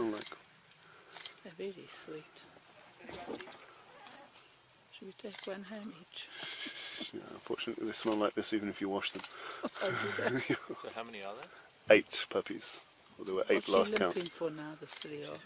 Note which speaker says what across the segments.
Speaker 1: smell like?
Speaker 2: They're very sweet. Should we take one home each?
Speaker 1: Yeah, unfortunately, they smell like this even if you wash them.
Speaker 2: I'll oh, do that.
Speaker 3: So how many are there?
Speaker 1: Eight puppies. Well, there were eight
Speaker 2: What's she
Speaker 1: last count.
Speaker 2: limping for now, the three are?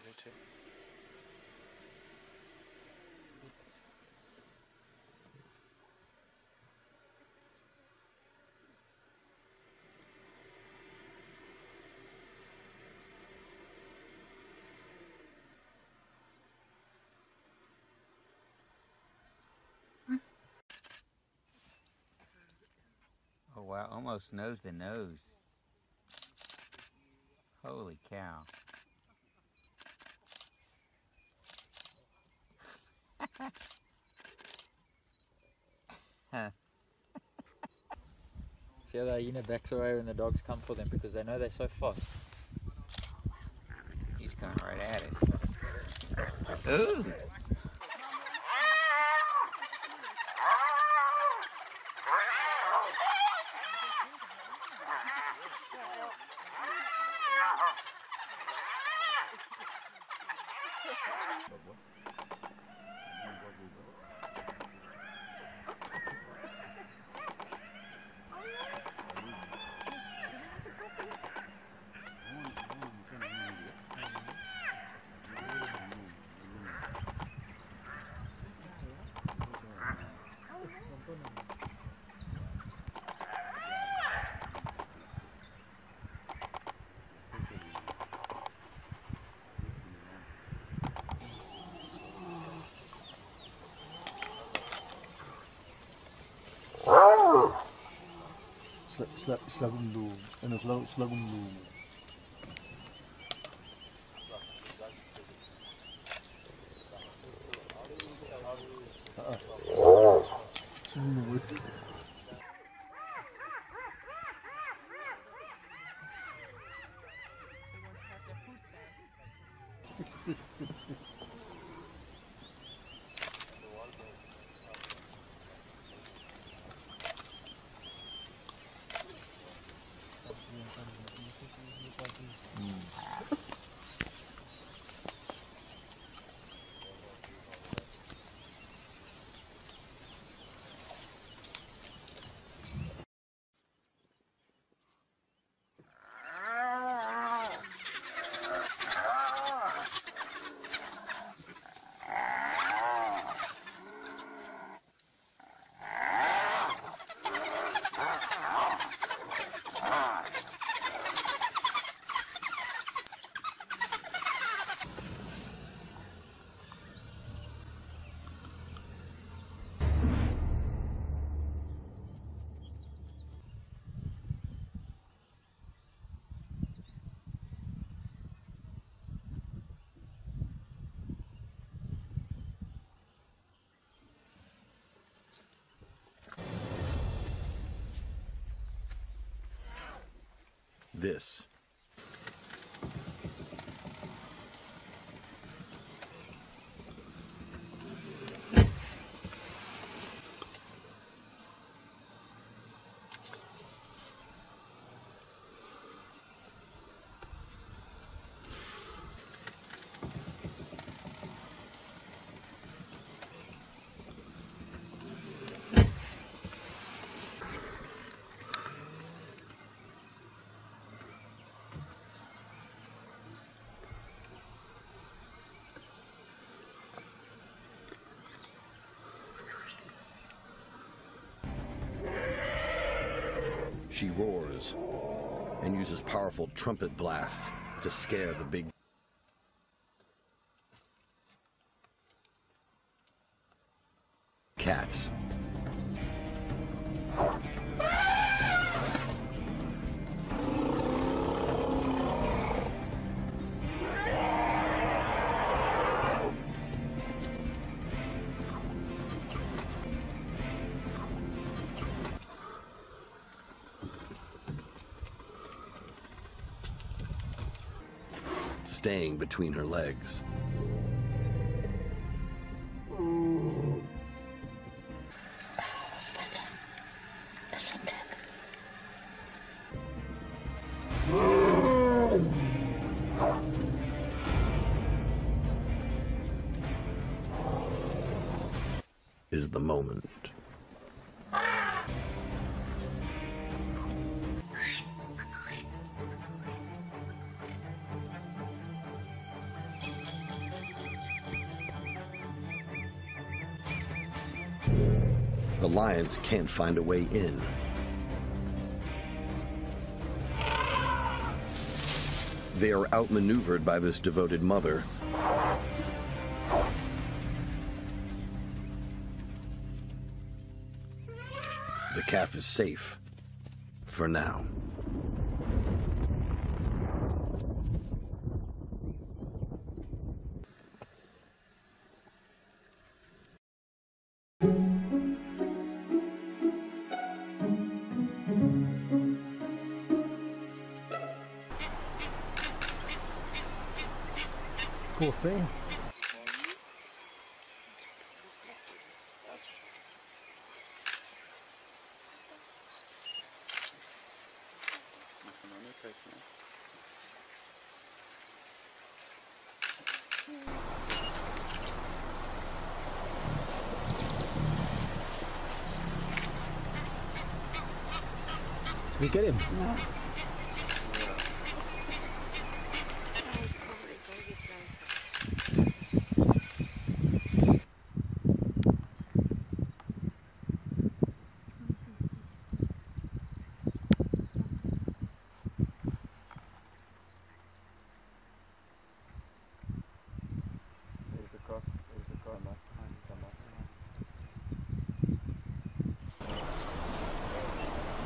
Speaker 4: Wow, almost nose to nose. Holy cow.
Speaker 5: See how the hyena backs away when the dogs come for them because they know they're so fast.
Speaker 4: He's coming right at us. Ooh!
Speaker 6: Sla, slagundong. Ano, slag, slagundong. Ah. Sunod.
Speaker 7: This She roars and uses powerful trumpet blasts to scare the big cats. staying between her legs.
Speaker 2: is
Speaker 7: the moment. The lions can't find a way in. They are outmaneuvered by this devoted mother. The calf is safe for now.
Speaker 6: Poor thing. Did you get him?
Speaker 1: There's the cock. There's the cock.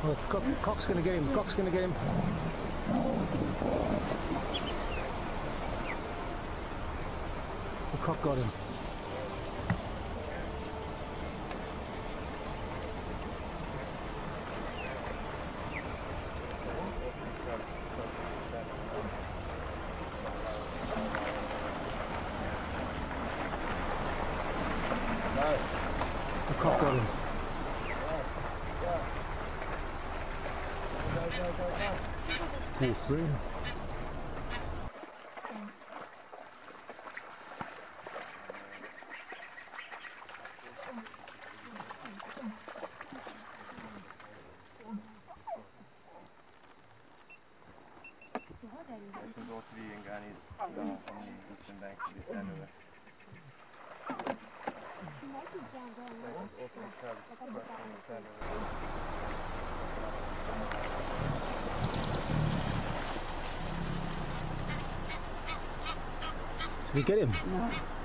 Speaker 6: Oh, cock, cock's gonna get him. Cock's gonna get him. The cock got him. The cock got him. Poor thing. You get him?
Speaker 1: Där!